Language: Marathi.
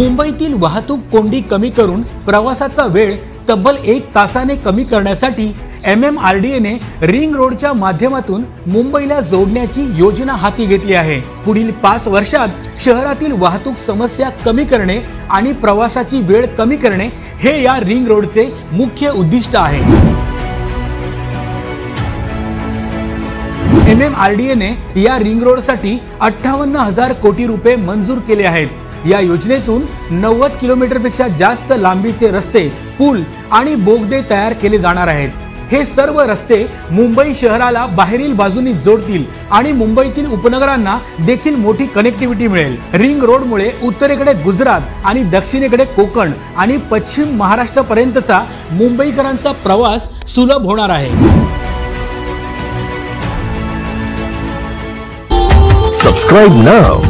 मुंबईतील वाहतूक कोंडी कमी करून प्रवासाचा वेळ तब्बल एक तासाने कमी करण्यासाठी एम एम आर डी एने रिंग रोडच्या माध्यमातून मुंबईला जोडण्याची योजना हाती घेतली आहे. पुढील पाच वर्षात शहरातील वाहतूक समस्या कमी करणे आणि प्रवासाची वेळ कमी करणे हे या रिंग रोडचे मुख्य उद्दिष्ट आहे. एम एम आर डी एने या रिंग रोडसाठी अठ्ठावन्न हजार कोटी रुपये मंजूर केले आहेत. या योजनेतून नव्वद किलोमीटरपेक्षा जास्त लांबीचे रस्ते पूल आणि बोगदे तयार केले जाणार आहेत. हे सर्व रस्ते मुंबई शहराला बाहेरील बाजूनी जोडतील आणि मुंबईतील उपनगरांना देखील मोठी कनेक्टिव्हिटी मिळेल. रिंग रोडमुळे उत्तरेकडे गुजरात आणि दक्षिणेकडे कोकण आणि पश्चिम महाराष्ट्रापर्यंतचा मुंबईकरांचा प्रवास सुलभ होणार आहे. Subscribe now